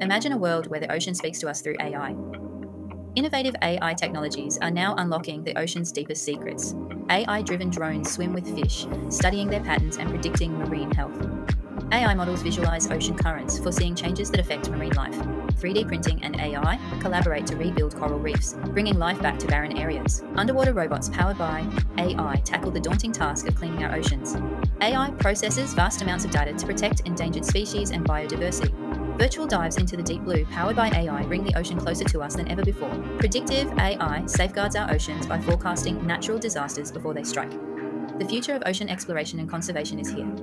Imagine a world where the ocean speaks to us through AI. Innovative AI technologies are now unlocking the ocean's deepest secrets. AI driven drones swim with fish, studying their patterns and predicting marine health. AI models visualize ocean currents, foreseeing changes that affect marine life. 3D printing and AI collaborate to rebuild coral reefs, bringing life back to barren areas. Underwater robots powered by AI tackle the daunting task of cleaning our oceans. AI processes vast amounts of data to protect endangered species and biodiversity. Virtual dives into the deep blue powered by AI bring the ocean closer to us than ever before. Predictive AI safeguards our oceans by forecasting natural disasters before they strike. The future of ocean exploration and conservation is here.